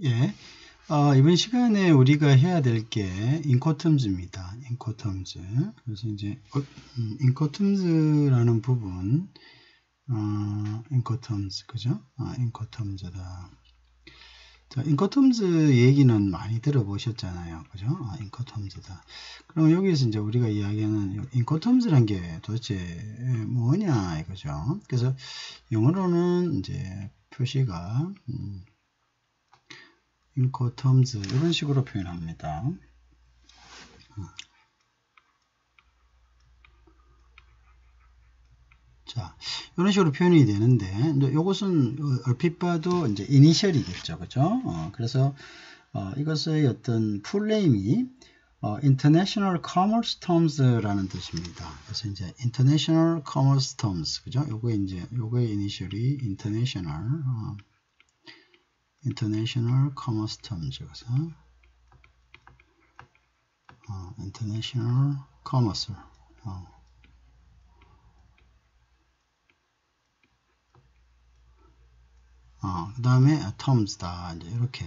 예. 어, 이번 시간에 우리가 해야 될 게 인코텀즈입니다. 인코텀즈. 그래서 이제 어, 음, 인코텀즈라는 부분, 어, 인코텀즈, 그죠? 아, 인코텀즈다. 자, 인코텀즈 얘기는 많이 들어보셨잖아요. 그죠? 아, 인코텀즈다. 그럼 여기서 이제 우리가 이야기하는 인코텀즈란 게 도대체 뭐냐, 이거죠. 그래서 영어로는 이제 표시가, 음, incoterms 이런 식으로 표현합니다. 자, 이런 식으로 표현이 되는데, 이것은 얼핏 봐도 이제 이니셜이겠죠, 그죠? 어, 그래서 어, 이것의 어떤 풀네임이 어, International Commerce Terms라는 뜻입니다. 그래서 이제 International Commerce Terms, 그죠? 요거 이제 요거의 이니셜이 International. 어, International Terms 여기서 어, International Commerce 어. 어, 그 다음에 terms다 이제 이렇게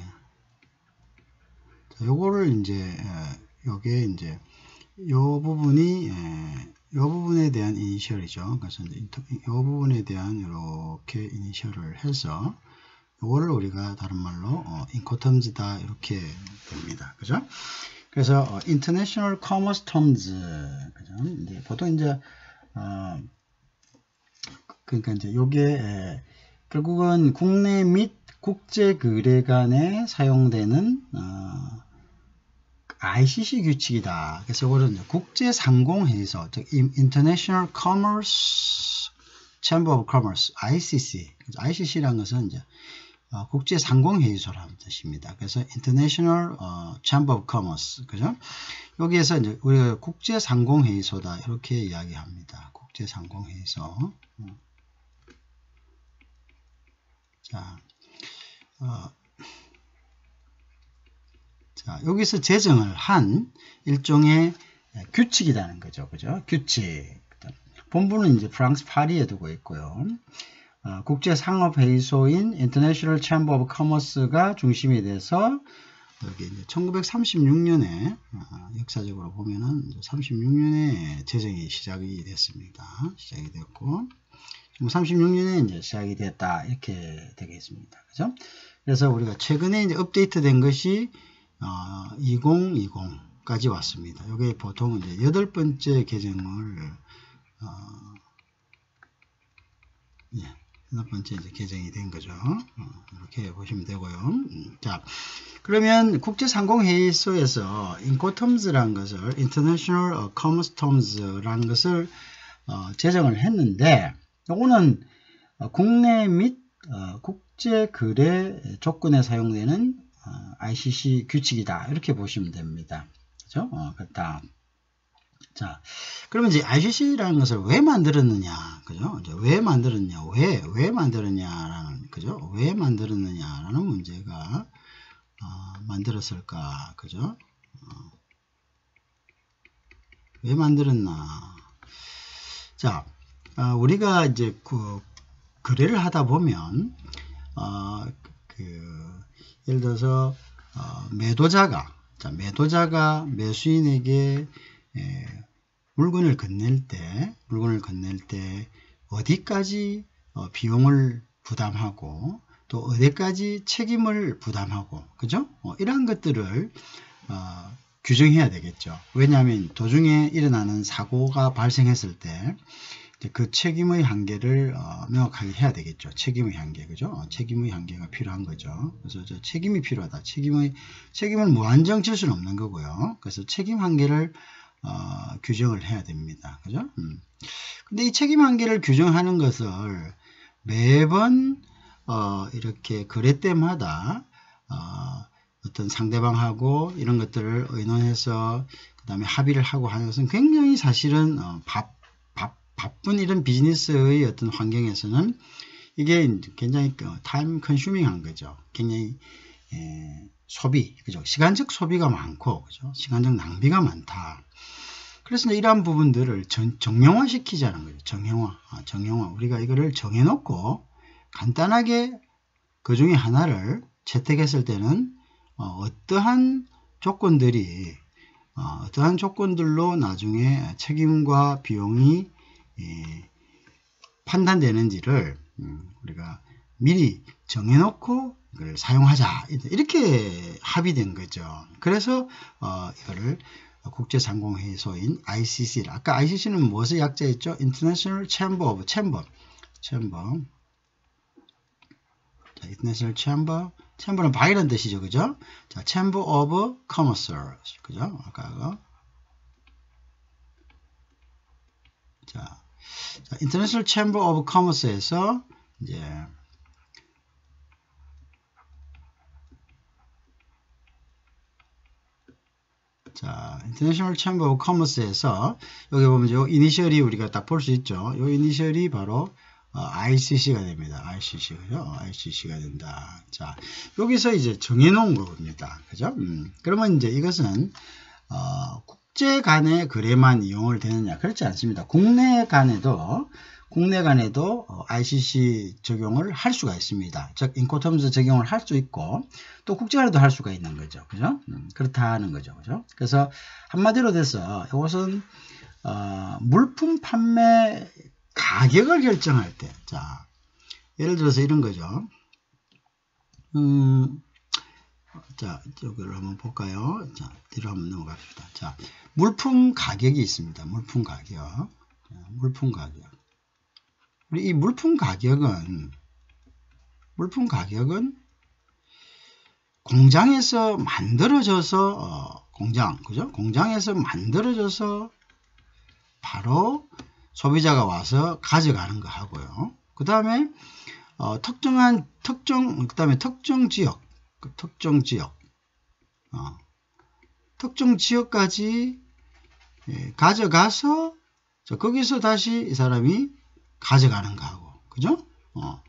자, 요거를 이제 요게 이제 요 부분이 에, 요 부분에 대한 이니셜이죠. 그래서 이제 요 부분에 대한 이렇게 이니셜을 해서 이거를 우리가 다른 말로 어, 인코텀즈다 이렇게 됩니다. 그죠? 그래서 어, International Commerce Terms 그죠? 이제 보통 이제 어, 그러니까 이제 요게 에, 결국은 국내 및 국제 거래 간에 사용되는 어, ICC 규칙이다. 그래서 이거는 국제 상공회의소, 즉 International Commerce Chamber of Commerce (ICC). ICC라는 것은 이제 어, 국제 상공회의소라는 뜻입니다. 그래서 International 어, Chamber of Commerce, 그죠? 여기에서 이제 우리가 국제 상공회의소다 이렇게 이야기합니다. 국제 상공회의소. 음. 자, 어, 자 여기서 제정을 한 일종의 규칙이라는 거죠, 그죠? 규칙. 본부는 이제 프랑스 파리에 두고 있고요. 어, 국제상업회의소인 International Chamber of Commerce가 중심이 돼서 여기 이제 1936년에 어, 역사적으로 보면은 36년에 제정이 시작이 됐습니다. 시작이 됐고 36년에 이제 시작이 됐다 이렇게 되겠습니다. 그죠? 그래서 우리가 최근에 이제 업데이트된 것이 어, 2020까지 왔습니다. 이게 보통 이제 여덟 번째 개정을 어, 예. 첫 번째 이제 개정이 된 거죠. 어, 이렇게 보시면 되고요. 음, 자, 그러면 국제상공회의소에서 인코텀즈라는 것을 International Commerce Terms라는 것을 어, 제정을 했는데 이거는 어, 국내 및 어, 국제 거래 조건에 사용되는 어, ICC 규칙이다 이렇게 보시면 됩니다. 그죠? 어, 그렇다. 자, 그러면 이제 ICC라는 것을 왜 만들었느냐, 그죠? 이제 왜 만들었냐, 왜, 왜 만들었냐라는, 그죠? 왜 만들었느냐라는 문제가, 어, 만들었을까, 그죠? 어, 왜 만들었나. 자, 어, 우리가 이제 그, 거래를 하다 보면, 어, 그, 예를 들어서, 어, 매도자가, 자, 매도자가 매수인에게 예, 물건을 건넬 때 물건을 건넬 때 어디까지 어, 비용을 부담하고 또 어디까지 책임을 부담하고 그죠? 어, 이러한 것들을 어, 규정해야 되겠죠. 왜냐하면 도중에 일어나는 사고가 발생했을 때 그 책임의 한계를 어, 명확하게 해야 되겠죠. 책임의 한계, 그죠? 어, 책임의 한계가 필요한 거죠. 그래서 저 책임이 필요하다. 책임의 책임을 무한정 질 수는 없는 거고요. 그래서 책임 한계를 어, 규정을 해야 됩니다. 그죠? 음. 근데 이 책임 한계를 규정하는 것을 매번 어, 이렇게 거래 때마다 어, 어떤 상대방하고 이런 것들을 의논해서 그 다음에 합의를 하고 하는 것은 굉장히 사실은 어, 바, 바, 바쁜 이런 비즈니스의 어떤 환경에서는 이게 굉장히 타임 컨슈밍한 거죠. 굉장히 에, 소비, 그죠? 시간적 소비가 많고, 그죠? 시간적 낭비가 많다. 그래서 이러한 부분들을 정, 정형화 시키자는 거죠. 정형화. 아, 정형화. 우리가 이거를 정해놓고 간단하게 그 중에 하나를 채택했을 때는 어, 떠한 조건들이 어, 떠한 조건들로 나중에 책임과 비용이 예, 판단되는지를 음, 우리가 미리 정해놓고 이걸 사용하자 이렇게 합의된 거죠. 그래서 어, 이거를 국제상공회의소인 ICC 아까 ICC는 무엇의 약자였죠? International Chamber of Chamber Chamber 자, International Chamber 챔버는 바이런 뜻이죠. 그죠? 자, Chamber of Commerce 그죠? 아까 자, 자, International Chamber of Commerce에서 이제 자, International Chamber of Commerce에서 여기 보면 요 이니셜이 우리가 딱 볼 수 있죠. 요 이니셜이 바로 어, ICC가 됩니다. ICC, 그죠? ICC가 된다. 자, 여기서 이제 정해놓은 겁니다. 그죠? 음, 그러면 이제 이것은, 어, 국제 간의 거래만 이용을 되느냐? 그렇지 않습니다. 국내 간에도, 국내 간에도 ICC 적용을 할 수가 있습니다. 즉, 인코텀스 적용을 할 수 있고, 또 국제 간에도 할 수가 있는 거죠. 그죠? 음, 그렇다는 거죠. 그죠? 그래서 한마디로 돼서 이것은, 어, 물품 판매 가격을 결정할 때, 자, 예를 들어서 이런 거죠. 음, 자, 이거를 한번 볼까요? 자, 뒤로 한번 넘어갑시다. 자, 물품 가격이 있습니다. 물품 가격. 물품 가격. 이 물품 가격은, 물품 가격은 공장에서 만들어져서, 어, 공장, 그죠? 공장에서 만들어져서 바로 소비자가 와서 가져가는 거 하고요. 그 다음에 어, 특정한 특정 그 다음에 특정 지역 그 특정 지역 어, 특정 지역까지 예, 가져가서 거기서 다시 이 사람이 가져가는 거하고 그죠? 어,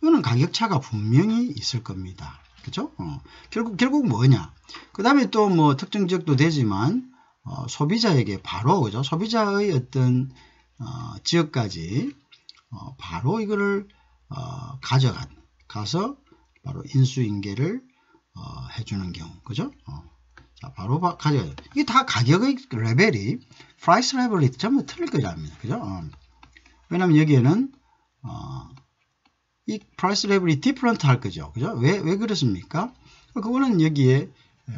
이거는 가격 차가 분명히 있을 겁니다. 그죠? 어, 결국 결국 뭐냐? 그 다음에 또 뭐 특정 지역도 되지만 어, 소비자에게 바로 그죠? 소비자의 어떤 어, 지역까지 어, 바로 이거를 어, 가져간 가서 바로 인수인계를 어, 해주는 경우 그죠? 어. 자 바로 바, 가져가 이게 다 가격의 레벨이 price level이 전부 틀리지 않습니까? 그죠? 어. 왜냐면 여기에는 이 price level이 different 할 거죠. 그죠? 왜, 왜 그렇습니까? 그거는 여기에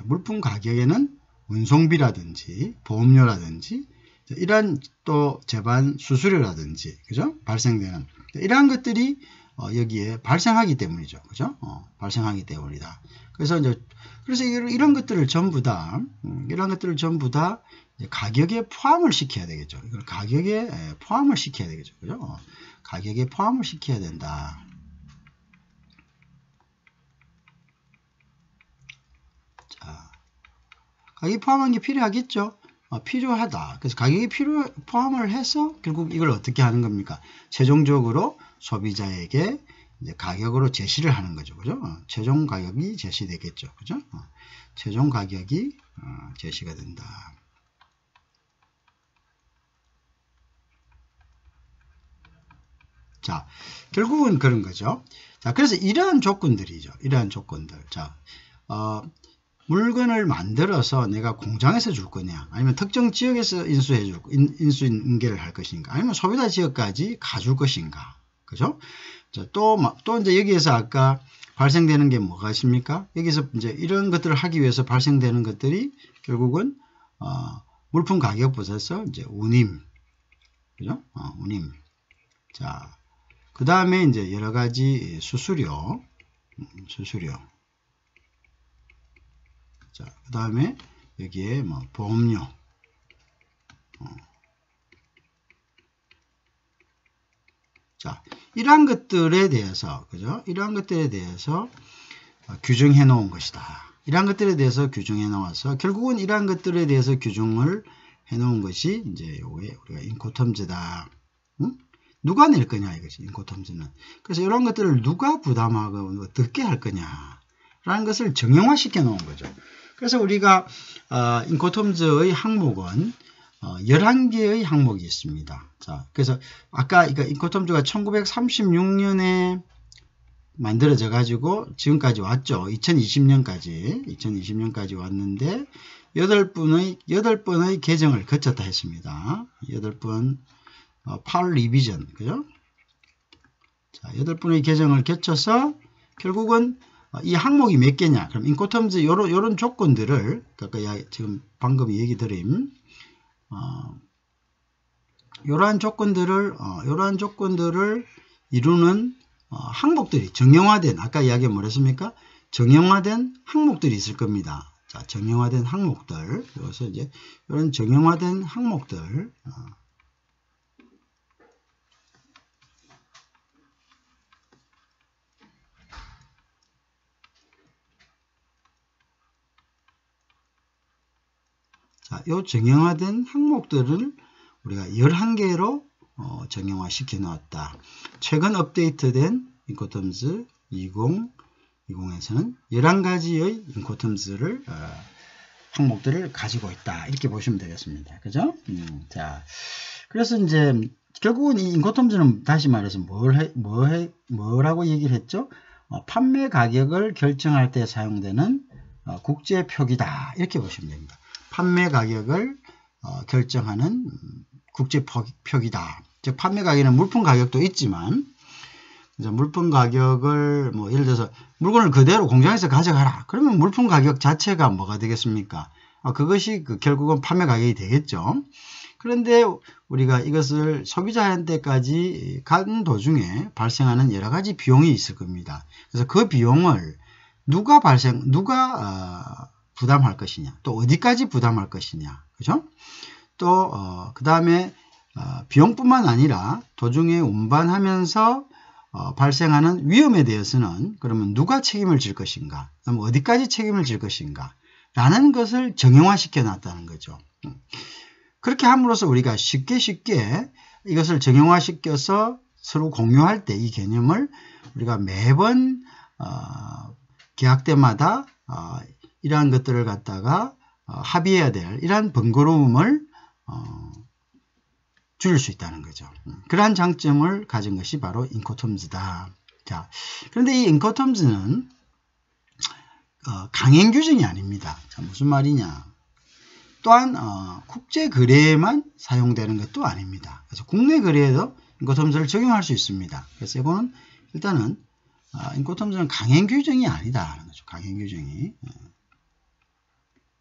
물품 가격에는 운송비라든지 보험료라든지 이러한 또 제반 수수료라든지 그죠? 발생되는 이러한 것들이 어, 여기에 발생하기 때문이죠. 그죠? 어, 발생하기 때문이다. 그래서 이제 그래서 이런 것들을 전부 다 음, 이런 것들을 전부 다 가격에 포함을 시켜야 되겠죠. 이걸 가격에 포함을 시켜야 되겠죠. 그죠? 어, 가격에 포함을 시켜야 된다. 자, 가격에 포함한 게 필요하겠죠. 어, 필요하다. 그래서 가격이 필요 포함을 해서 결국 이걸 어떻게 하는 겁니까? 최종적으로 소비자에게 가격으로 제시를 하는 거죠. 그죠? 어, 최종 가격이 제시되겠죠. 그죠? 어, 최종 가격이 어, 제시가 된다. 자, 결국은 그런 거죠. 자, 그래서 이러한 조건들이죠. 이러한 조건들. 자, 어, 물건을 만들어서 내가 공장에서 줄 거냐 아니면 특정 지역에서 인수해 줄 인 수 인계를 할 것인가 아니면 소비자 지역까지 가줄 것인가 그죠 또또 또 이제 여기에서 아까 발생되는 게 뭐가 있습니까 여기서 이제 이런 것들을 하기 위해서 발생되는 것들이 결국은 어, 물품 가격부에서 이제 운임 그죠 어, 운임 자 그 다음에 이제 여러 가지 수수료 음, 수수료 자, 그 다음에 여기에 뭐 보험료. 어. 자, 이러한 것들에 대해서, 그죠? 이러한 것들에 대해서 어, 규정해 놓은 것이다. 이러한 것들에 대해서 규정해 놓아서 결국은 이러한 것들에 대해서 규정을 해 놓은 것이 이제 우리가 인코텀즈다. 응? 누가 낼 거냐 이것이 인코텀즈는. 그래서 이런 것들을 누가 부담하고 어떻게 할 거냐 라는 것을 정형화 시켜 놓은 거죠. 그래서 우리가 어, 인코톰즈의 항목은 어, 11개의 항목이 있습니다. 자, 그래서 아까 그러니까 인코톰즈가 1936년에 만들어져 가지고 지금까지 왔죠. 2020년까지 2020년까지 왔는데 8분의 8번의 개정을 거쳤다 했습니다. 8번 어, 8 리비전 그죠? 자, 8번의 개정을 거쳐서 결국은 어, 이 항목이 몇 개냐? 그럼 인코텀즈 요런 요런 조건들을 아까 지금 방금 얘기 드림 어, 이러한 조건들을 어, 이러한 조건들을 이루는 어, 항목들이 정형화된 아까 이야기 뭐랬습니까? 정형화된 항목들이 있을 겁니다. 자, 정형화된 항목들 여기서 이제 이런 정형화된 항목들 어, 자, 요 정형화된 항목들을 우리가 11개로 어, 정형화 시켜 놓았다. 최근 업데이트된 인코텀즈 2020에서는 11가지의 인코텀즈를 어, 항목들을 가지고 있다. 이렇게 보시면 되겠습니다. 그죠? 음, 자, 그래서 이제 결국은 이 인코텀즈는 다시 말해서 뭘 해, 뭐 해, 뭐라고 얘기를 했죠? 어, 판매 가격을 결정할 때 사용되는 어, 국제 표기다. 이렇게 보시면 됩니다. 판매 가격을 어, 결정하는 국제 표기다. 즉 판매 가격은 물품 가격도 있지만 물품 가격을 뭐 예를 들어서 물건을 그대로 공장에서 가져가라. 그러면 물품 가격 자체가 뭐가 되겠습니까? 아, 그것이 그 결국은 판매 가격이 되겠죠. 그런데 우리가 이것을 소비자한테까지 가는 도중에 발생하는 여러 가지 비용이 있을 겁니다. 그래서 그 비용을 누가 발생, 누가 어, 부담할 것이냐, 또 어디까지 부담할 것이냐, 그죠? 또, 어, 그 다음에 어, 비용뿐만 아니라 도중에 운반하면서 어, 발생하는 위험에 대해서는 그러면 누가 책임을 질 것인가, 그럼 어디까지 책임을 질 것인가, 라는 것을 정형화시켜 놨다는 거죠. 음. 그렇게 함으로써 우리가 쉽게 쉽게 이것을 정형화시켜서 서로 공유할 때 이 개념을 우리가 매번 어, 계약 때마다 어, 이러한 것들을 갖다가 어, 합의해야 될 이러한 번거로움을 어, 줄일 수 있다는 거죠. 음, 그러한 장점을 가진 것이 바로 인코텀즈다. 자, 그런데 이 인코텀즈는 어, 강행 규정이 아닙니다. 자, 무슨 말이냐? 또한 어, 국제 거래에만 사용되는 것도 아닙니다. 그래서 국내 거래에도 인코텀즈를 적용할 수 있습니다. 그래서 이거는 일단은 어, 인코텀즈는 강행 규정이 아니다라는 거죠. 강행 규정이 어,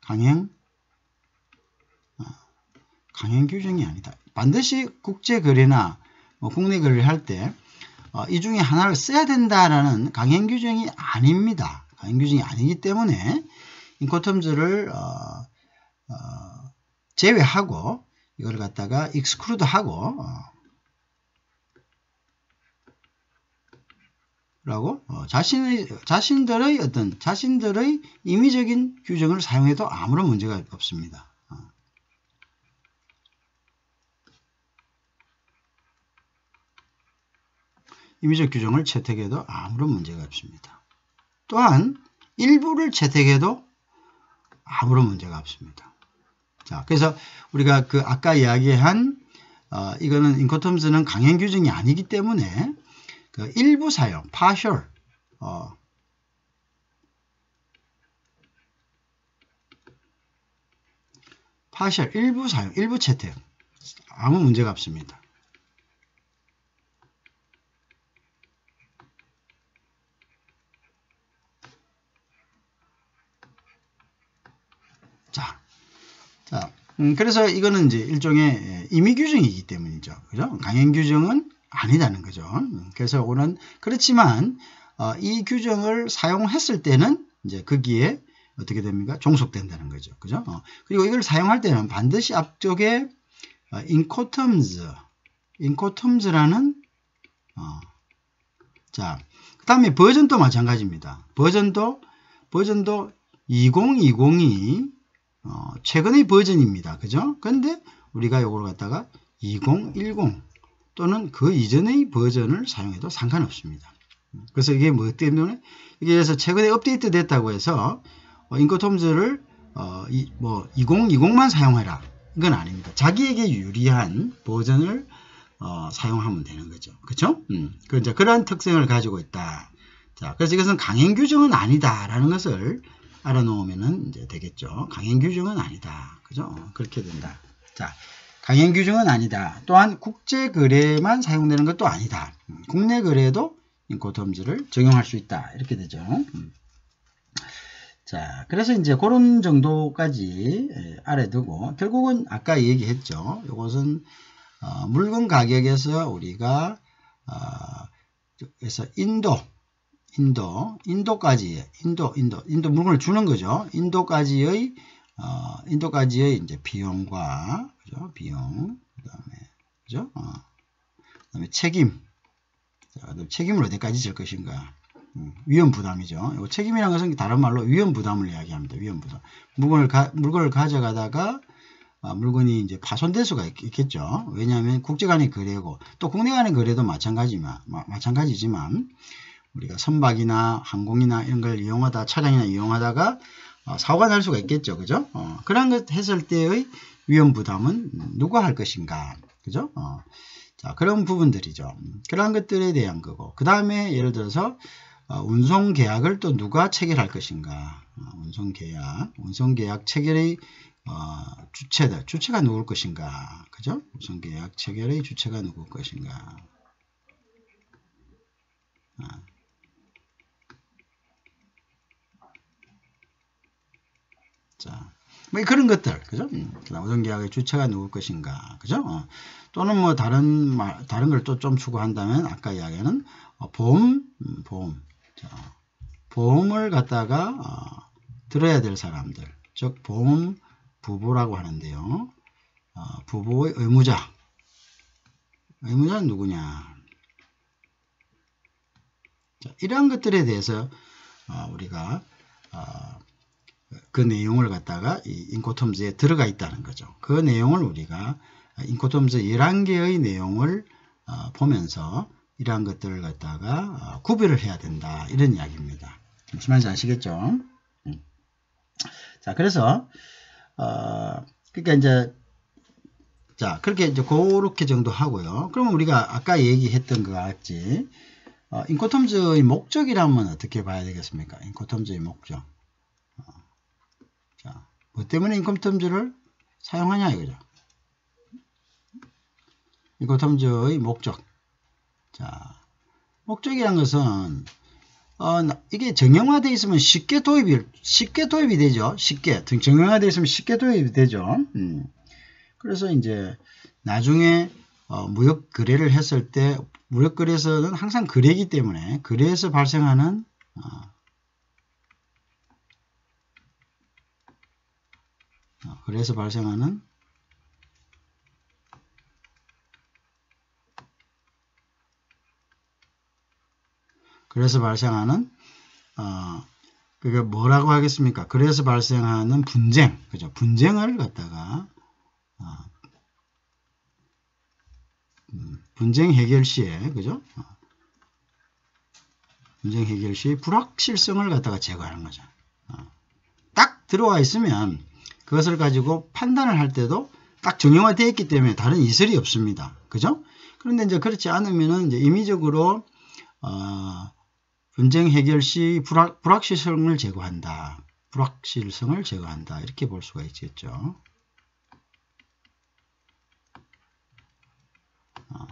강행 어, 강행 규정이 아니다. 반드시 국제 거래나 뭐 국내 거래를 할 때이 어, 중에 하나를 써야 된다라는 강행 규정이 아닙니다. 강행 규정이 아니기 때문에 인코텀즈를 어, 어, 제외하고 이걸 갖다가 exclude 하고 어, 라고 어, 자신의 자신들의 어떤 자신들의 임의적인 규정을 사용해도 아무런 문제가 없습니다. 어. 임의적 규정을 채택해도 아무런 문제가 없습니다. 또한 일부를 채택해도 아무런 문제가 없습니다. 자, 그래서 우리가 그 아까 이야기한 어, 이거는 인코텀스는 강행 규정이 아니기 때문에 그 일부 사용, partial, 어, 파셜 일부 사용, 일부 채택 아무 문제가 없습니다. 자, 자, 음, 그래서 이거는 이제 일종의 임의 규정이기 때문이죠. 그죠? 강행 규정은 아니다는 거죠. 그래서 오는 그렇지만 어, 이 규정을 사용했을 때는 이제 거기에 어떻게 됩니까? 종속된다는 거죠. 그죠? 어, 그리고 이걸 사용할 때는 반드시 앞쪽에 어, incoterms, incoterms라는 어, 자, 그 다음에 버전도 마찬가지입니다. 버전도 버전도 2020이 어, 최근의 버전입니다. 그죠? 근데 우리가 이걸 갖다가 2010 또는 그 이전의 버전을 사용해도 상관없습니다. 그래서 이게 뭐 때문에 이게 그래서 최근에 업데이트 됐다고 해서 어, 인코톰즈를 어, 이, 뭐 2020만 사용해라 이건 아닙니다. 자기에게 유리한 버전을 어, 사용하면 되는 거죠. 그렇죠? 음, 그 이제 그러한 특성을 가지고 있다. 자, 그래서 이것은 강행 규정은 아니다라는 것을 알아놓으면 되겠죠. 강행 규정은 아니다. 그죠? 그렇게 된다. 자, 강행 규정은 아니다. 또한 국제 거래만 사용되는 것도 아니다. 국내 거래도 인코텀즈를 적용할 수 있다. 이렇게 되죠. 음. 자, 그래서 이제 그런 정도까지 예, 알아 두고 결국은 아까 얘기했죠. 이것은 어, 물건 가격에서 우리가 어, 인도, 인도, 인도까지 인도, 인도, 인도 물건을 주는 거죠. 인도까지의 어, 인도까지의 이제 비용과 그죠? 비용, 그다음에 그죠? 어, 그다음에 책임, 자, 책임을 어디까지 질 것인가? 음, 위험 부담이죠. 이 책임이라는 것은 다른 말로 위험 부담을 이야기합니다. 위험 부담. 물건을 가, 물건을 가져가다가 아, 물건이 이제 파손될 수가 있, 겠죠 왜냐하면 국제 간의 거래고 또 국내 간의 거래도 마찬가지만 마, 마찬가지지만 우리가 선박이나 항공이나 이런 걸 이용하다 차량이나 이용하다가 어, 사고가 날 수가 있겠죠. 그죠? 어, 그런 것 했을 때의 위험 부담은 누가 할 것인가? 그죠? 어, 자, 그런 부분들이죠. 그러한 것들에 대한 거고. 그 다음에 예를 들어서 어, 운송 계약을 또 누가 체결할 것인가 어, 운송 계약 운송 계약 체결의 어, 주체들 주체가 누굴 것인가 그죠 운송 계약 체결의 주체가 누굴 것인가 어. 자, 뭐 그런 것들, 그죠? 음, 운송계약의 주체가 누굴 것인가, 그죠? 어. 또는 뭐 다른 말, 다른 걸 또 좀 추구한다면 아까 이야기하는 어, 보험, 음, 보험, 자, 보험을 갖다가 어, 들어야 될 사람들 즉 보험 부부라고 하는데요. 어, 부부의 의무자 의무자는 누구냐 자, 이러한 것들에 대해서 어, 우리가 어, 그 내용을 갖다가 이 인코텀즈에 들어가 있다는 거죠. 그 내용을 우리가 인코텀즈 11개의 내용을 어, 보면서 이러한 것들을 갖다가 어, 구별을 해야 된다. 이런 이야기입니다. 말인지 아시겠죠? 음. 자, 그래서, 어, 그러니까 이제, 자, 그렇게 이제 그렇게 정도 하고요. 그러면 우리가 아까 얘기했던 것 같이, 어, 인코텀즈의 목적이라면 어떻게 봐야 되겠습니까? 인코텀즈의 목적. 뭐 때문에 인코텀즈를 사용하냐 이거죠. 인코텀즈의 목적. 자, 목적이란 것은 어, 이게 정형화되어 있으면 쉽게 도입이 쉽게 도입이 되죠. 쉽게 정형화되어 있으면 쉽게 도입이 되죠. 음. 그래서 이제 나중에 어, 무역 거래를 했을 때 무역 거래에서는 항상 거래이기 때문에 거래에서 발생하는 어, 어 거래에서 발생하는 그래서 발생하는 어, 그게 뭐라고 하겠습니까? 그래서 발생하는 분쟁, 그죠? 분쟁을 갖다가 어, 음, 분쟁 해결 시에 그죠? 어, 분쟁 해결 시 불확실성을 갖다가 제거하는 거죠. 어, 딱 들어와 있으면 그것을 가지고 판단을 할 때도 딱 정형화되어 있기 때문에 다른 이설이 없습니다. 그죠? 그런데 이제 그렇지 않으면은 이제 임의적으로 어, 분쟁 해결 시 불확, 불확실성을 제거한다. 불확실성을 제거한다. 이렇게 볼 수가 있겠죠. 어.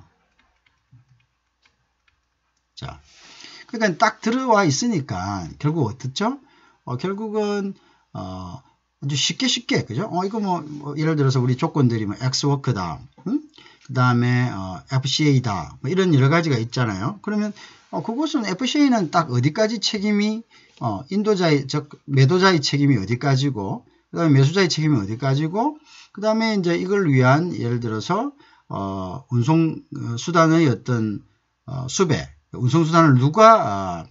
자, 그러니까 딱 들어와 있으니까 결국 어떻죠? 어, 결국은 어, 아주 쉽게 쉽게 그죠? 어, 이거 뭐, 뭐 예를 들어서 우리 조건들이 뭐 X워크다, 응? 그 다음에 어, FCA다, 뭐 이런 여러 가지가 있잖아요. 그러면 어, 그것은 FCA는 딱 어디까지 책임이 어, 인도자의 즉 매도자의 책임이 어디까지고 그 다음에 매수자의 책임이 어디까지고 그 다음에 이제 이걸 위한 예를 들어서 어, 운송 어, 수단의 어떤 어, 수배 운송 수단을 누가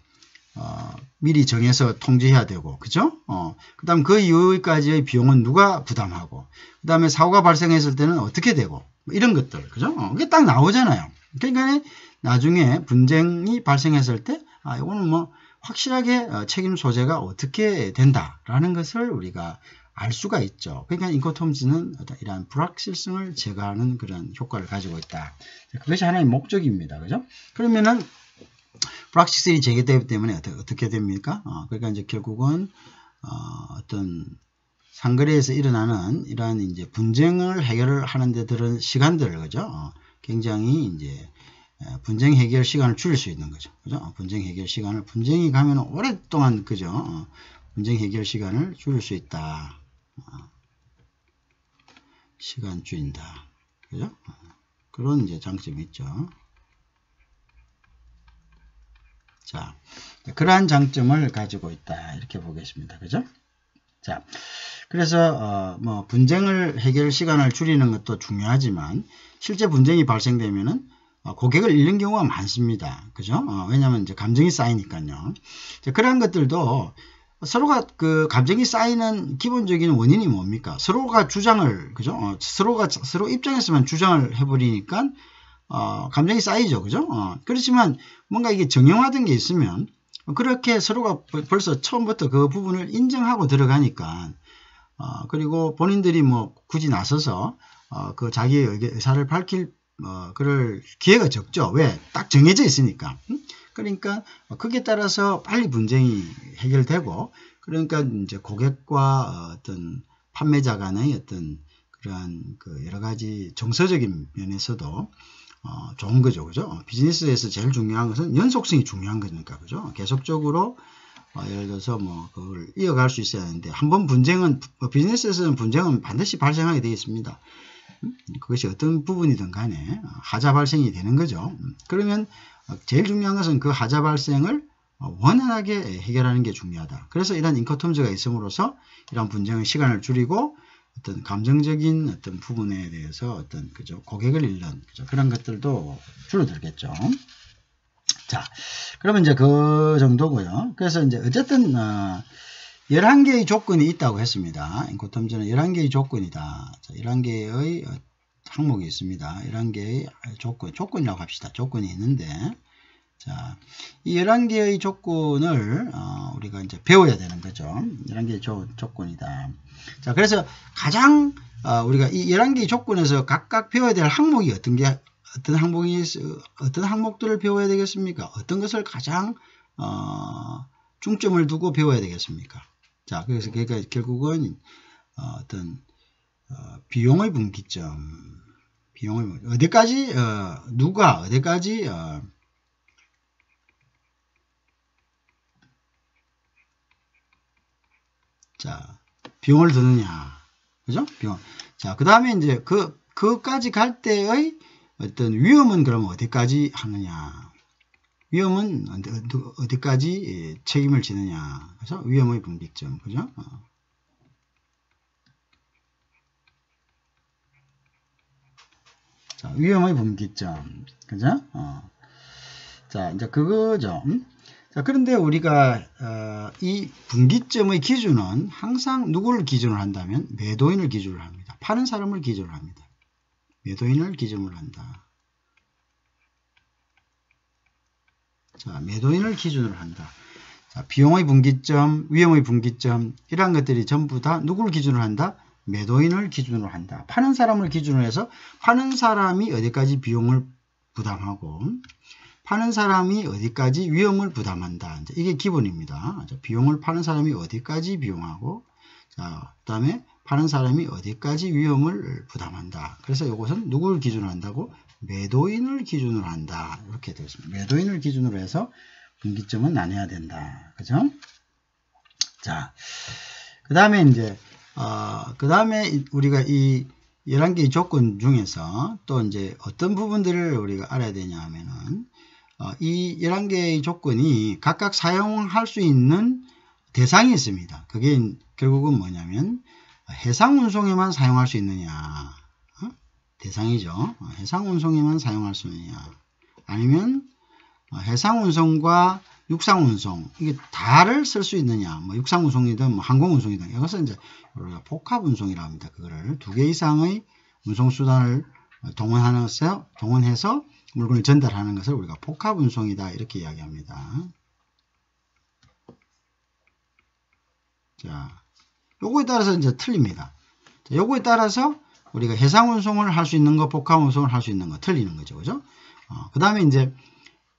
어, 어, 미리 정해서 통제해야 되고 그죠? 어, 그 다음 그 이후까지의 비용은 누가 부담하고 그 다음에 사고가 발생했을 때는 어떻게 되고 뭐 이런 것들 그죠? 어, 이게 딱 나오잖아요. 그러니까 나중에 분쟁이 발생했을 때, 아, 이거는 뭐 확실하게 어, 책임 소재가 어떻게 된다라는 것을 우리가 알 수가 있죠. 그러니까 인코톰즈는 이러한 불확실성을 제거하는 그런 효과를 가지고 있다. 그것이 하나의 목적입니다. 그죠? 그러면은 불확실성이 제기되기 때문에 어떻게 됩니까? 어, 그러니까 이제 결국은 어, 떤 상거래에서 일어나는 이러한 이제 분쟁을 해결을 하는 데 들은 시간들을 그죠? 어, 굉장히 이제 분쟁 해결 시간을 줄일 수 있는 거죠. 그죠? 어, 분쟁 해결 시간을 분쟁이 가면 오랫동안 그죠? 어, 분쟁 해결 시간을 줄일 수 있다. 어, 시간 줄인다. 그죠? 어, 그런 이제 장점이 있죠. 자, 그러한 장점을 가지고 있다. 이렇게 보겠습니다. 그죠? 자, 그래서 어, 뭐 분쟁을 해결 시간을 줄이는 것도 중요하지만 실제 분쟁이 발생되면은 어, 고객을 잃는 경우가 많습니다. 그죠? 어, 왜냐하면 이제 감정이 쌓이니까요. 자, 그러한 것들도 서로가 그 감정이 쌓이는 기본적인 원인이 뭡니까? 서로가 주장을 그죠? 어, 서로가 서로 입장에서만 주장을 해버리니까 어, 감정이 쌓이죠, 그죠? 어, 그렇지만 뭔가 이게 정형화된 게 있으면 그렇게 서로가 벌써 처음부터 그 부분을 인정하고 들어가니까 어, 그리고 본인들이 뭐 굳이 나서서 어, 그 자기의 의사를 밝힐 어, 그럴 기회가 적죠. 왜? 딱 정해져 있으니까. 그러니까 그게 따라서 빨리 분쟁이 해결되고 그러니까 이제 고객과 어떤 판매자 간의 어떤 그러한 그 여러 가지 정서적인 면에서도 어, 좋은 거죠. 그죠? 비즈니스에서 제일 중요한 것은 연속성이 중요한 거니까. 그죠? 계속적으로 어, 예를 들어서 뭐 그걸 이어갈 수 있어야 하는데 한번 분쟁은 뭐 비즈니스에서는 분쟁은 반드시 발생하게 되어 있습니다. 음? 그것이 어떤 부분이든 간에 하자 발생이 되는 거죠. 음? 그러면 제일 중요한 것은 그 하자 발생을 원활하게 해결하는 게 중요하다. 그래서 이런 인커텀즈가 있음으로써 이런 분쟁의 시간을 줄이고 어떤 감정적인 어떤 부분에 대해서 어떤 그죠 고객을 잃는 그죠 그런 것들도 줄어들겠죠. 자, 그러면 이제 그 정도고요. 그래서 이제 어쨌든 어, 11개의 조건이 있다고 했습니다. 인코텀즈는 11개의 조건이다. 자, 11개의 항목이 있습니다. 11개의 조건, 조건이라고 합시다. 조건이 있는데 자, 이 11개의 조건을 어, 우리가 이제 배워야 되는 거죠. 11개의 조, 조건이다. 자, 그래서 가장 어, 우리가 이 11개의 조건에서 각각 배워야 될 항목이 어떤 게 어떤 항목이 어떤 항목들을 배워야 되겠습니까? 어떤 것을 가장 어, 중점을 두고 배워야 되겠습니까? 자, 그래서 그러니까 결국은 어, 떤 어, 비용의 분기점, 비용의 어디까지 어, 누가 어디까지 어, 자 비용을 드느냐, 그죠? 비용. 자, 그 다음에 이제 그 그까지 갈 때의 어떤 위험은 그럼 어디까지 하느냐? 위험은 어디까지 예, 책임을 지느냐. 그래서 위험의 분비점. 그죠? 어. 자, 위험의 분기점. 그죠? 어. 자, 이제 그거죠. 음? 자, 그런데 우리가 어, 이 분기점의 기준은 항상 누구를 기준으로 한다면 매도인을 기준으로 합니다. 파는 사람을 기준으로 합니다. 매도인을 기준으로 한다. 자, 매도인을 기준으로 한다. 자, 비용의 분기점, 위험의 분기점 이러한 것들이 전부 다 누구를 기준으로 한다? 매도인을 기준으로 한다. 파는 사람을 기준으로 해서 파는 사람이 어디까지 비용을 부담하고 파는 사람이 어디까지 위험을 부담한다. 이게 기본입니다. 비용을 파는 사람이 어디까지 비용하고 자, 그 다음에 파는 사람이 어디까지 위험을 부담한다. 그래서 이것은 누구를 기준으로 한다고? 매도인을 기준으로 한다. 이렇게 되겠습니다. 매도인을 기준으로 해서 분기점은 나눠야 된다. 그죠? 자, 그 다음에 이제, 어, 그 다음에 우리가 이 11개의 조건 중에서 또 이제 어떤 부분들을 우리가 알아야 되냐 하면은, 어, 이 11개의 조건이 각각 사용할 수 있는 대상이 있습니다. 그게 결국은 뭐냐면, 해상 운송에만 사용할 수 있느냐. 대상이죠. 해상 운송에만 사용할 수 있느냐. 아니면 해상 운송과 육상 운송 이게 다를 쓸 수 있느냐. 뭐 육상 운송이든 뭐 항공 운송이든 이것은 이제 우리가 복합 운송이라고 합니다. 그거를 두 개 이상의 운송 수단을 동원하는 것에 동원해서 물건을 전달하는 것을 우리가 복합 운송이다 이렇게 이야기합니다. 자, 요거에 따라서 이제 틀립니다. 자, 요거에 따라서 우리가 해상 운송을 할 수 있는 거, 복합 운송을 할 수 있는 거 틀리는 거죠. 그죠? 어, 그 다음에 이제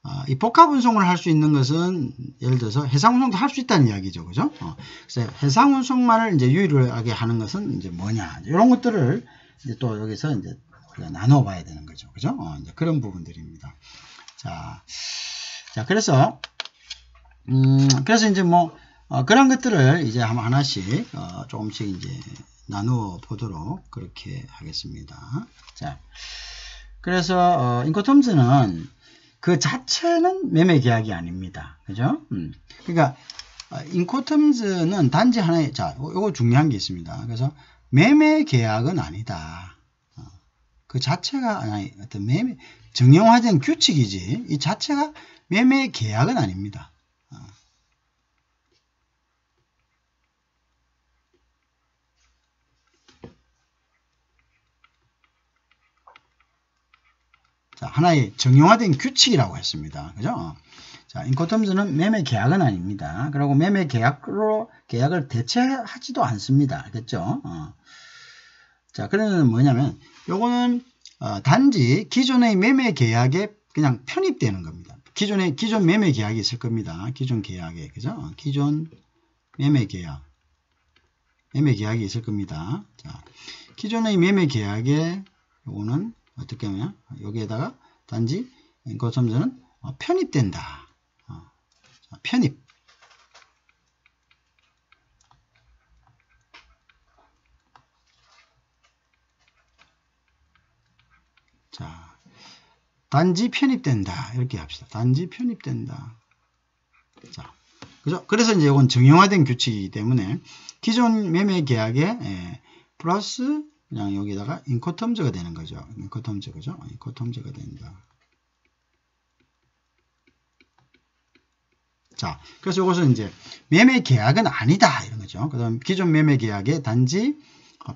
어, 이 복합 운송을 할 수 있는 것은 예를 들어서 해상 운송도 할 수 있다는 이야기죠. 그죠? 어, 그래서 해상 운송만을 이제 유일하게 하는 것은 이제 뭐냐. 이런 것들을 이제 또 여기서 이제 우리가 나눠 봐야 되는 거죠. 그죠? 어, 이제 그런 부분들입니다. 자, 자, 그래서, 음, 그래서 이제 뭐, 어, 그런 것들을 이제 하나씩, 어, 조금씩 이제 나누어 보도록 그렇게 하겠습니다. 자, 그래서, 어, 인코톰즈는 그 자체는 매매 계약이 아닙니다. 그죠? 음. 그러니까 인코텀즈는 단지 하나의 자, 이거 중요한 게 있습니다. 그래서 매매 계약은 아니다. 어. 그 자체가 아니 어떤 매매 정형화된 규칙이지 이 자체가 매매 계약은 아닙니다. 자, 하나의 정형화된 규칙이라고 했습니다. 그죠? 자, 인코텀즈는 매매 계약은 아닙니다. 그리고 매매 계약으로 계약을 대체하지도 않습니다. 알겠죠? 어. 자, 그러면 뭐냐면 요거는 어, 단지 기존의 매매 계약에 그냥 편입되는 겁니다. 기존에 기존 매매 계약이 있을 겁니다. 기존 계약에 그죠? 어, 기존 매매 계약 매매 계약이 있을 겁니다. 자, 기존의 매매 계약에 요거는 어떻게 하면 여기에다가 단지 인코섬즈는 어, 편입된다. 어, 편입. 자, 단지 편입된다. 이렇게 합시다. 단지 편입된다. 자, 그죠? 그래서 이제 이건 정형화된 규칙이기 때문에 기존 매매 계약에 예, 플러스 그냥 여기다가 인코텀즈가 되는 거죠. 인코텀즈 그죠? 인코텀즈가 된다. 자, 그래서 이것은 이제 매매 계약은 아니다 이런 거죠. 그다음 기존 매매 계약에 단지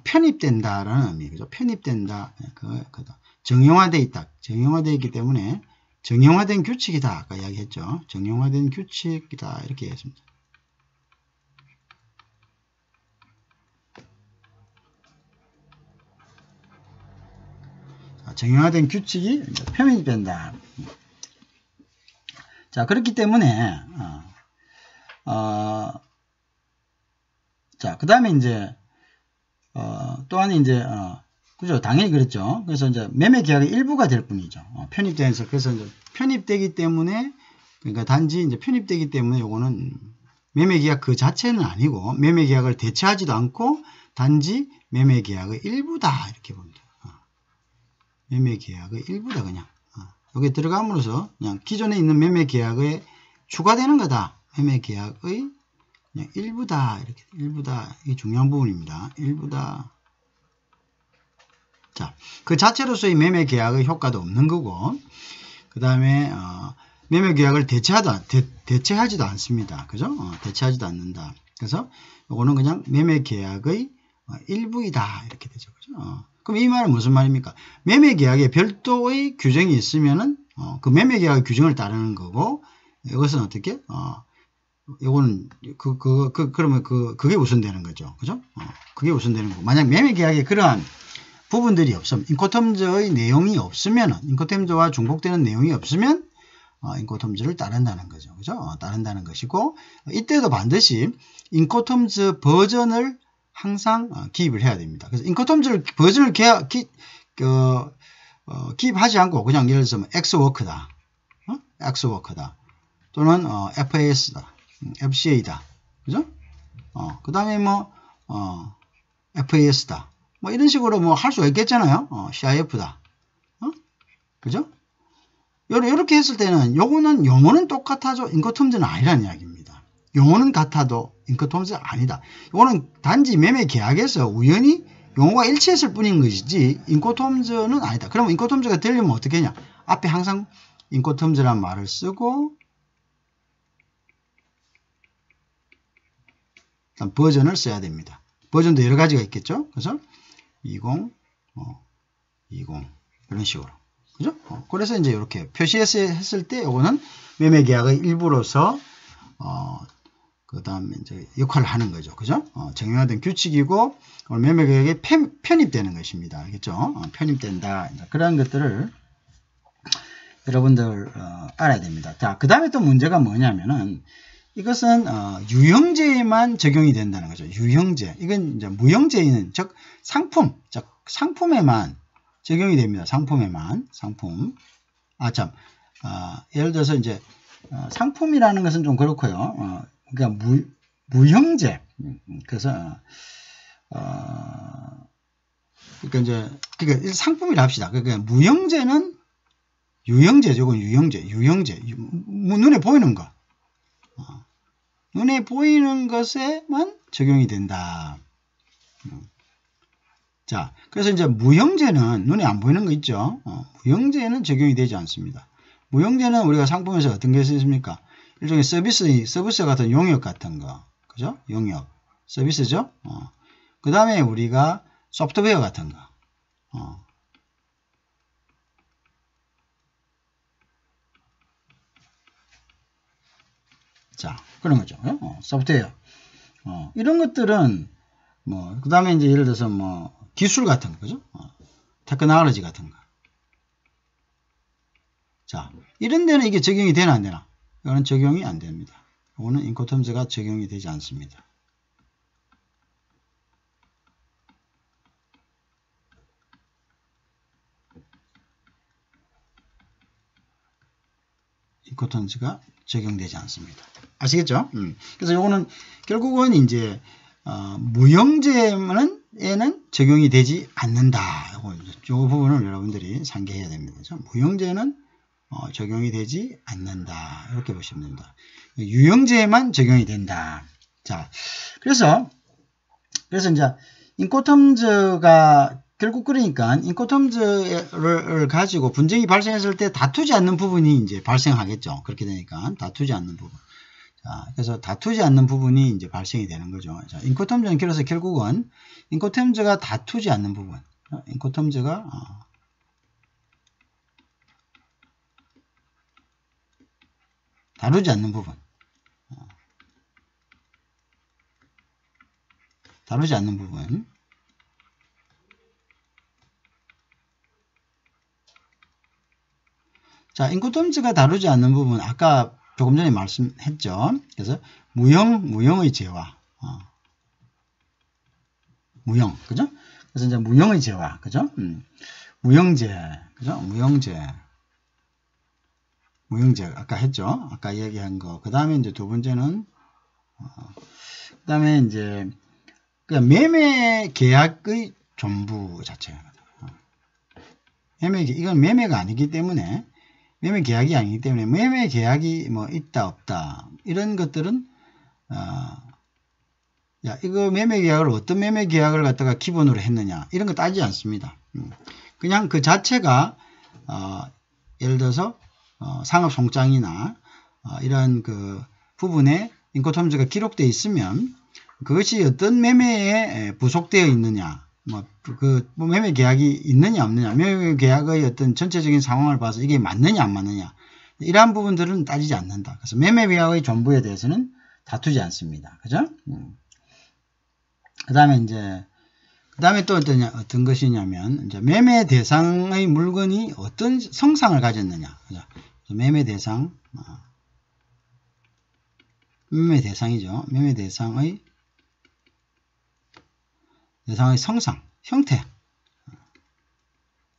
편입된다라는 의미 그죠? 편입된다. 그, 그 정형화돼 있다. 정형화돼 있기 때문에 정형화된 규칙이다. 아까 이야기했죠. 정형화된 규칙이다 이렇게 했습니다. 정형화된 규칙이 표면이 된다. 자 그렇기 때문에 어, 어, 자 그 다음에 이제 어, 또한 이제 어, 그죠 당연히 그랬죠. 그래서 이제 매매 계약의 일부가 될 뿐이죠. 어, 편입돼서 그래서 이제 편입되기 때문에 그러니까 단지 이제 편입되기 때문에 요거는 매매 계약 그 자체는 아니고 매매 계약을 대체하지도 않고 단지 매매 계약의 일부다 이렇게 봅니다. 매매 계약의 일부다 그냥 어. 여기 들어감으로써 그냥 기존에 있는 매매 계약에 추가되는 거다 매매 계약의 일부다 이렇게 일부다 이 중요한 부분입니다 일부다 자 그 자체로서의 매매 계약의 효과도 없는 거고 그 다음에 어, 매매 계약을 대체하다 대, 체하지도 않습니다 그죠 어, 대체하지도 않는다 그래서 이거는 그냥 매매 계약의 어, 일부이다 이렇게 되죠 그죠 어. 그럼 이 말은 무슨 말입니까? 매매 계약에 별도의 규정이 있으면은 어, 그 매매 계약 규정을 따르는 거고 이것은 어떻게? 어, 이거는 그, 그, 그, 그러면 그, 그게 우선되는 거죠. 그죠? 어, 그게 우선되는 거고. 만약 매매 계약에 그러한 부분들이 없으면, 인코텀즈의 내용이 없으면, 인코텀즈와 중복되는 내용이 없으면, 어, 인코텀즈를 따른다는 거죠. 그죠? 어, 따른다는 것이고, 이때도 반드시 인코텀즈 버전을 항상 어, 기입을 해야 됩니다. 그래서 인코텀즈를 버전을 기, 기, 그, 어, 기입하지 않고 그냥 예를 X워크다. 어? X워크다. 또는 어, FAS다. 음, FCA다. 그죠? 어, 그 다음에 뭐 어, FAS다. 뭐 이런 식으로 뭐 할 수가 있겠잖아요. 어, CIF다. 어? 그죠? 요렇게 했을 때는 요거는 용어는 똑같아져 인코텀즈는 아니라는 이야기입니다. 용어는 같아도 인커톰스 아니다. 이거는 단지 매매 계약에서 우연히 용어가 일치했을 뿐인 것이지 인코톰즈는 아니다. 그러면 인코톰즈가 되려면 어떻게 하냐? 앞에 항상 인코톰즈란 말을 쓰고 버전을 써야 됩니다. 버전도 여러 가지가 있겠죠. 그래서 20, 어, 20 이런 식으로. 그죠? 어, 그래서 이제 이렇게 표시했을 때 이거는 매매 계약의 일부로서 어, 그 다음에 이제 역할을 하는 거죠. 그죠? 어, 정형화된 규칙이고, 매매 계약에 편, 입되는 것입니다. 알겠죠? 어, 편입된다. 그런 것들을 여러분들 어, 알아야 됩니다. 자, 그 다음에 또 문제가 뭐냐면은 이것은 어, 유형제에만 적용이 된다는 거죠. 유형제. 이건 이제 무형제는 즉 상품, 즉 상품에만 적용이 됩니다. 상품에만 상품. 아 참, 어, 예를 들어서 이제 어, 상품이라는 것은 좀 그렇고요. 어, 그러니까 무, 무형제. 음, 그래서 어, 그러니까 이제 그러니까 상품이라 합시다. 그러니까 무형제는 유형제죠. 이건 유형제, 유형제. 눈에 보이는 거. 어. 눈에 보이는 것에만 적용이 된다. 음. 자, 그래서 이제 무형제는 눈에 안 보이는 거 있죠. 어, 무형제는 적용이 되지 않습니다. 무형제는 우리가 상품에서 어떤 게 있습니까? 일종의 서비스, 서비스 같은 용역 같은 거. 그죠? 용역. 서비스죠? 어. 그 다음에 우리가 소프트웨어 같은 거. 어. 자, 그런 거죠. 어, 소프트웨어. 어, 이런 것들은 뭐, 그 다음에 이제 예를 들어서 뭐, 기술 같은 거, 그죠? 어, 테크놀로지 같은 거. 자, 이런 데는 이게 적용이 되나 안 되나? 이거는 적용이 안 됩니다. 이거는 인코텀즈가 적용이 되지 않습니다. 인코턴즈가 적용되지 않습니다. 아시겠죠? 음. 그래서 요거는 결국은 이제 어, 무형제는 에는 적용이 되지 않는다. 요거, 요 부분을 여러분들이 상기해야 됩니다. 그렇죠? 무형제는 어, 적용이 되지 않는다. 이렇게 보시면 됩니다. 유형제에만 적용이 된다. 자, 그래서 그래서 이제 인코텀즈가 결국 그러니까 인코텀즈를 가지고 분쟁이 발생했을 때 다투지 않는 부분이 이제 발생하겠죠. 그렇게 되니까 다투지 않는 부분. 자, 그래서 다투지 않는 부분이 이제 발생이 되는 거죠. 자, 인코텀즈는 그래서 결국은 인코텀즈가 다투지 않는 부분. 인코텀즈가 어, 다루지 않는 부분. 어, 다루지 않는 부분. 자, 인코텀즈가 다루지 않는 부분 아까 조금 전에 말씀했죠. 그래서 무형, 무형의 재화. 어. 무형, 그죠? 그래서 이제 무형의 재화, 그죠? 음. 무형제, 그죠? 무형제. 무형제, 아까 했죠? 아까 얘기한 거. 그 다음에 이제 두 번째는, 어. 그 다음에 이제, 그냥 매매 계약의 전부 자체입니다. 어. 매매, 이건 매매가 아니기 때문에 매매 계약이 아니기 때문에 매매 계약이 뭐 있다 없다 이런 것들은 어, 야 이거 매매 계약을 어떤 매매 계약을 갖다가 기본으로 했느냐 이런 거 따지지 않습니다. 음. 그냥 그 자체가 어, 예를 들어서 어, 상업 송장이나 어, 이런 그 부분에 인코텀즈가 기록되어 있으면 그것이 어떤 매매에 부속되어 있느냐 뭐, 그, 뭐 매매 계약이 있느냐, 없느냐, 매매 계약의 어떤 전체적인 상황을 봐서 이게 맞느냐, 안 맞느냐. 이러한 부분들은 따지지 않는다. 그래서 매매 계약의 전부에 대해서는 다투지 않습니다. 그죠? 음. 그 다음에 이제, 그 다음에 또 어떤, 어떤 것이냐면, 이제 매매 대상의 물건이 어떤 성상을 가졌느냐. 그죠? 매매 대상, 어. 매매 대상이죠. 매매 대상의 대상의 성상, 형태.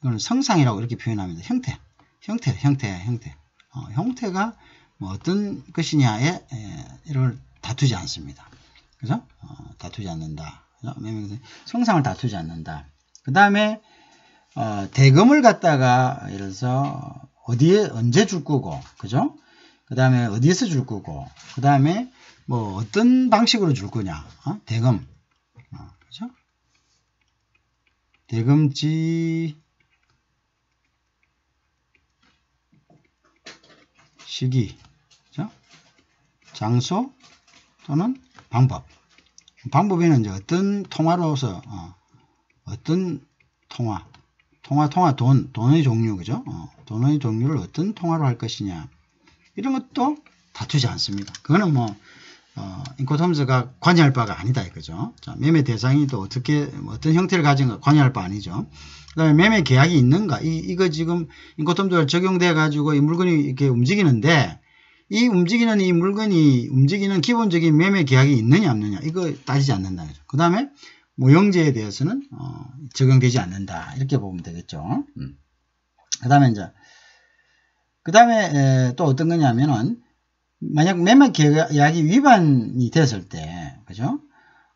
이거는 성상이라고 이렇게 표현합니다. 형태, 형태, 형태, 형태. 어, 형태가 뭐 어떤 것이냐에 에, 이걸 다투지 않습니다. 그죠? 어, 다투지 않는다. 성상을 다투지 않는다. 그 다음에 어, 대금을 갖다가 예를 들어서 어디에 언제 줄 거고, 그죠? 그 다음에 어디에서 줄 거고, 그 다음에 뭐 어떤 방식으로 줄 거냐, 어? 대금, 어, 그죠? 대금지. 시기. 그죠? 장소 또는 방법. 방법에는 이제 어떤 통화로서 어, 떤 통화. 통화 통화 돈. 돈의 종류 그죠? 어, 돈의 종류를 어떤 통화로 할 것이냐. 이런 것도 다투지 않습니다. 그거는 뭐 어, 인코텀즈가 관여할 바가 아니다 이거죠. 자, 매매 대상이 또 어떻게 뭐 어떤 형태를 가진 관여할 바 아니죠. 그다음에 매매 계약이 있는가? 이 이거 지금 인코텀즈가 적용돼 가지고 이 물건이 이렇게 움직이는데 이 움직이는 이 물건이 움직이는 기본적인 매매 계약이 있느냐 없느냐 이거 따지지 않는다. 그 다음에 모형제에 대해서는 어, 적용되지 않는다. 이렇게 보면 되겠죠. 음. 그 다음에 이제 그 다음에 또 어떤 거냐면은 만약 매매 계약이 위반이 됐을 때 그죠?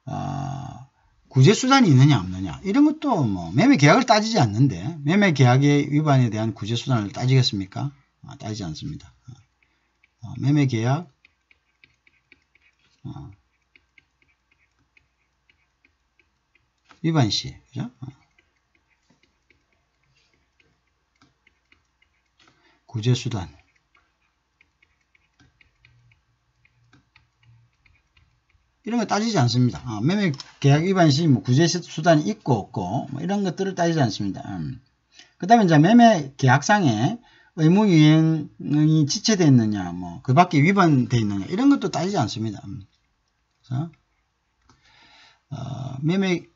어, 구제 수단이 있느냐 없느냐 이런 것도 뭐 매매 계약을 따지지 않는데 매매 계약의 위반에 대한 구제 수단을 따지겠습니까? 아, 따지지 않습니다. 어, 매매 계약 어, 위반 시 그죠? 어. 구제 수단 이런 거 따지지 않습니다. 어, 매매 계약 위반 시 뭐 구제 수단이 있고 없고 뭐 이런 것들을 따지지 않습니다. 음. 그 다음에 이제 매매 계약상에 의무 유행이 지체되어 있느냐, 뭐, 그 밖에 위반되어 있느냐, 이런 것도 따지지 않습니다. 음. 그래서, 어, 매매,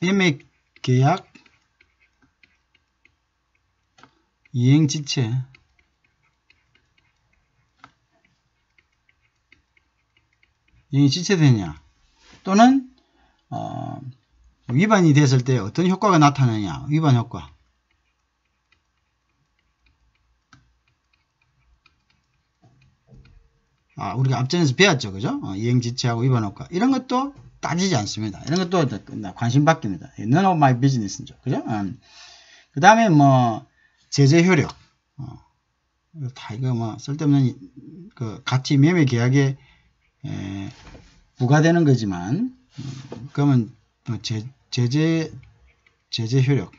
매매 계약, 이행 지체, 이행이 지체되냐, 또는, 어, 위반이 됐을 때 어떤 효과가 나타나냐, 위반 효과. 아, 우리가 앞전에서 배웠죠. 그죠? 어, 이행지체하고 위반 효과. 이런 것도 따지지 않습니다. 이런 것도 관심 바뀝니다. None of my business죠. 그죠? 음. 그 다음에 뭐, 제재 효력. 어. 다 이거 뭐, 쓸데없는 그 가치 매매 계약에 에, 부과되는 거지만, 음, 그러면 뭐 제, 제재, 제재 효력.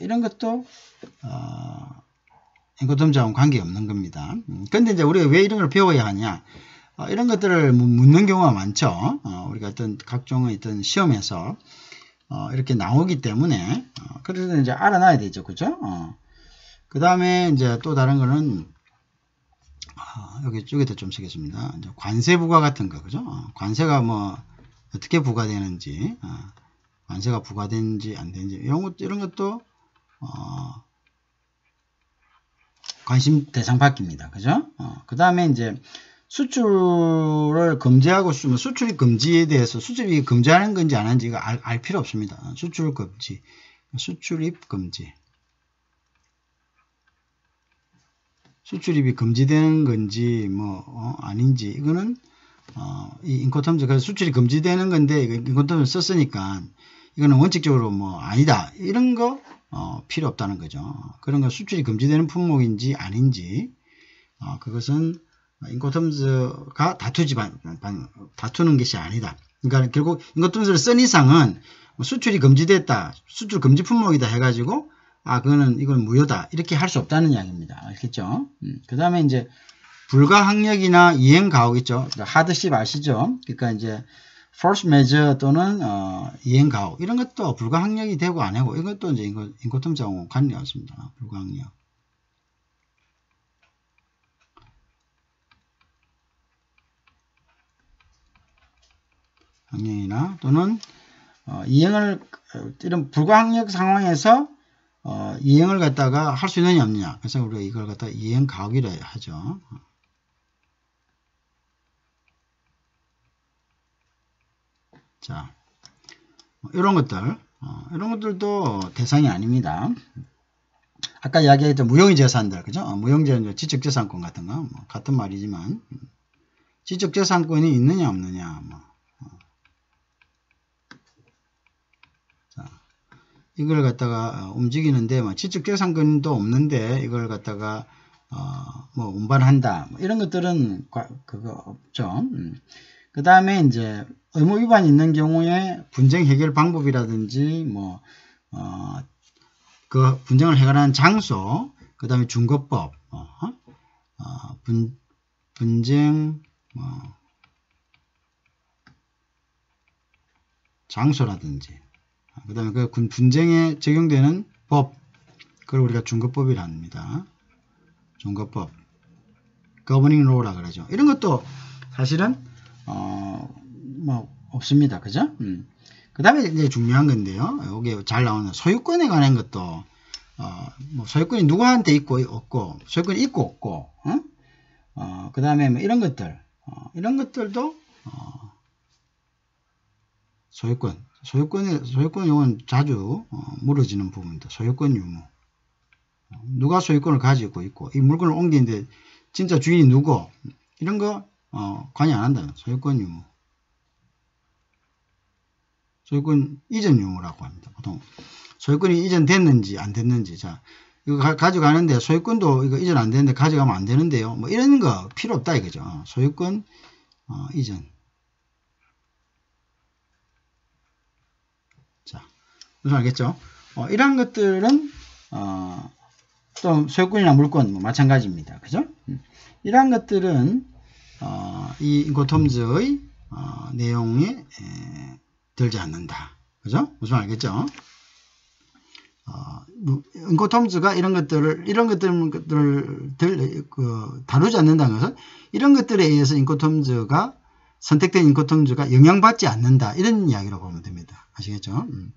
이런 것도, 어, 인코텀자하고는 관계없는 겁니다. 근데 이제 우리가 왜 이런 걸 배워야 하냐? 어, 이런 것들을 묻는 경우가 많죠. 어, 우리가 어떤 각종의 어떤 시험에서 어, 이렇게 나오기 때문에 어, 그래서 이제 알아놔야 되죠, 그죠? 어. 그 다음에 이제 또 다른 거는 어, 여기 쪽에도 좀 쓰겠습니다. 관세 부과 같은 거, 그죠? 관세가 뭐 어떻게 부과되는지, 관세가 부과되는지 안 되는지 이런 것 이런 것도 관심 대상 바뀝니다. 그죠? 어, 그 다음에 이제 수출을 금지하고 뭐 수출이 금지에 대해서 수출이 금지하는 건지 안 하는지 알, 알 필요 없습니다. 수출 금지, 수출입 금지. 수출입이 금지되는 건지 뭐 어, 아닌지 이거는 어, 이 인코텀즈 그 수출이 금지되는 건데 인코텀을 썼으니까 이거는 원칙적으로 뭐 아니다 이런 거 어, 필요 없다는 거죠. 그런 거 수출이 금지되는 품목인지 아닌지 어, 그것은 인코텀즈가 다투지 다투는 것이 아니다. 그러니까 결국 인코텀즈를 쓴 이상은 뭐 수출이 금지됐다, 수출 금지 품목이다 해가지고 아 그거는 이건 무효다 이렇게 할 수 없다는 이야기입니다. 알겠죠? 음, 그 다음에 이제 불가항력이나 이행 가혹 있죠. 하드십 아시죠? 그러니까 이제 force measure 또는 어, 이행 가혹 이런 것도 불가항력이 되고 안 하고 이것도 이제 인코, 인코텀자하고 관련없습니다. 불가항력. 항력이나 또는 어, 이행을 이런 불가항력 상황에서 어, 이행을 갖다가 할 수 있느냐 없느냐 그래서 우리가 이걸 갖다 이행 가혹이라 하죠. 자, 이런 것들, 어, 이런 것들도 대상이 아닙니다. 아까 이야기했던 무형의 재산들, 그죠? 어, 무형재산, 지적재산권 같은 거, 뭐 같은 말이지만, 지적재산권이 있느냐, 없느냐, 뭐. 어. 자, 이걸 갖다가 어, 움직이는데, 뭐, 지적 재산권도 없는데, 이걸 갖다가, 어, 뭐, 운반한다. 뭐 이런 것들은, 그거 없죠. 음. 그 다음에 이제 의무 위반이 있는 경우에 분쟁 해결 방법이라든지 뭐, 어, 그 분쟁을 해결하는 장소, 그 다음에 중거법, 어, 어, 분, 분쟁, 어, 장소라든지, 그 다음에 그 분쟁에 적용되는 법, 그걸 우리가 중거법이라 합니다. 종거법 governing law라 그러죠. 이런 것도 사실은 어 뭐 없습니다. 그죠? 음. 그 다음에 이제 중요한 건데요. 여기 잘 나오는 소유권에 관한 것도 어, 뭐 소유권이 누구한테 있고 없고 소유권이 있고 없고 어? 어, 그 다음에 뭐 이런 것들 어, 이런 것들도 어, 소유권 소유권의 소유권 용은 자주 어, 물어지는 부분도 소유권 유무. 누가 소유권을 가지고 있고 이 물건을 옮기는데 진짜 주인이 누구? 이런 거 어, 관여 안 한다는 소유권 유무. 소유권 이전 유무라고 합니다. 보통. 소유권이 이전됐는지 안 됐는지. 자 이거 가, 져가는데 소유권도 이거 이전 안 되는데 가져가면 안 되는데요. 뭐 이런 거 필요 없다 이거죠. 소유권 어, 이전 무슨 알겠죠? 어, 이러한 것들은 어, 또 소유권이나 물권 뭐 마찬가지입니다. 그죠? 음. 이러한 것들은 어, 이 인코톰즈의 어, 내용에 에, 들지 않는다. 그죠? 무슨 알겠죠? 어, 인코톰즈가 이런 것들을 이런 것들을 들, 그, 다루지 않는다는 것은 이런 것들에 의해서 인코톰즈가 선택된 인코톰즈가 영향받지 않는다 이런 이야기라고 보면 됩니다. 아시겠죠? 음.